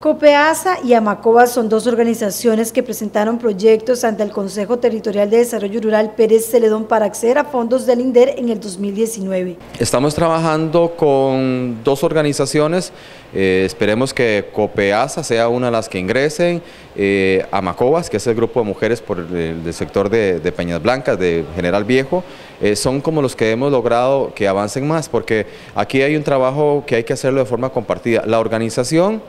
COPEASA y AMACOBA son dos organizaciones que presentaron proyectos ante el Consejo Territorial de Desarrollo Rural Pérez Celedón para acceder a fondos del INDER en el 2019. Estamos trabajando con dos organizaciones, eh, esperemos que COPEASA sea una de las que ingresen, eh, AMACOBAS, que es el grupo de mujeres por el, del sector de, Peñas Blancas, de General Viejo, eh, son como los que hemos logrado que avancen más, porque aquí hay un trabajo que hay que hacerlo de forma compartida. La organización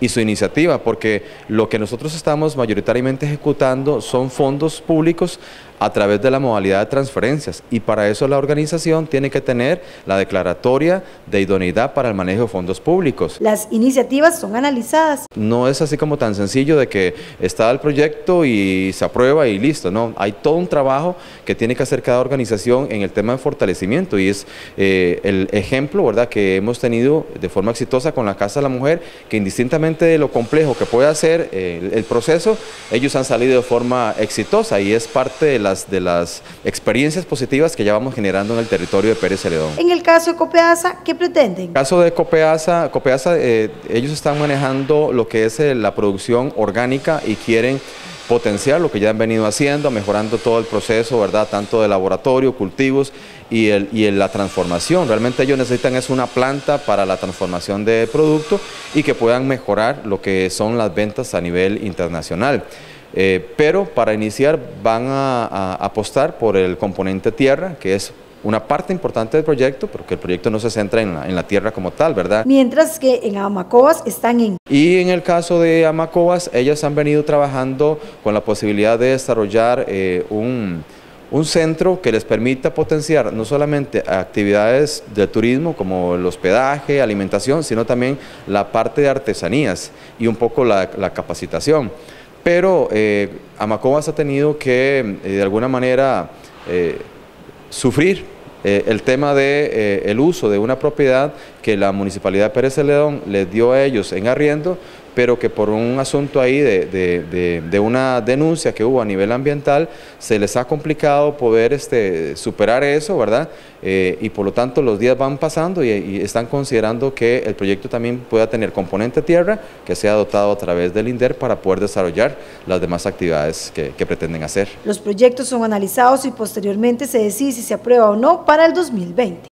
y su iniciativa, porque lo que nosotros estamos mayoritariamente ejecutando son fondos públicos a través de la modalidad de transferencias y para eso la organización tiene que tener la declaratoria de idoneidad para el manejo de fondos públicos. Las iniciativas son analizadas. No es así como tan sencillo de que está el proyecto y se aprueba y listo, no, hay todo un trabajo que tiene que hacer cada organización en el tema de fortalecimiento y es eh, el ejemplo ¿verdad? que hemos tenido de forma exitosa con la Casa de la Mujer, que indistintamente de lo complejo que puede hacer eh, el proceso, ellos han salido de forma exitosa y es parte de la de las experiencias positivas que ya vamos generando en el territorio de Pérez Celedón. En el caso de Copeasa, ¿qué pretenden? En el caso de Copeasa, Copeasa eh, ellos están manejando lo que es eh, la producción orgánica y quieren potenciar lo que ya han venido haciendo, mejorando todo el proceso, ¿verdad? Tanto de laboratorio, cultivos y, el, y la transformación. Realmente ellos necesitan es una planta para la transformación de producto y que puedan mejorar lo que son las ventas a nivel internacional. Eh, pero para iniciar van a, apostar por el componente tierra, que es una parte importante del proyecto, porque el proyecto no se centra en la, tierra como tal, ¿verdad? Mientras que en Amacobas están en... Y en el caso de Amacobas, ellas han venido trabajando con la posibilidad de desarrollar eh, un, un, centro que les permita potenciar no solamente actividades de turismo como el hospedaje, alimentación, sino también la parte de artesanías y un poco la, la capacitación pero eh, Amacobas ha tenido que, eh, de alguna manera, eh, sufrir eh, el tema de el uso de una propiedad que la Municipalidad de Pérez Celedón les dio a ellos en arriendo, pero que por un asunto ahí de, una denuncia que hubo a nivel ambiental, se les ha complicado poder este, superar eso, ¿verdad? Eh, y por lo tanto los días van pasando y, están considerando que el proyecto también pueda tener componente tierra que sea dotado a través del INDER para poder desarrollar las demás actividades que, que pretenden hacer. Los proyectos son analizados y posteriormente se decide si se aprueba o no para el 2020.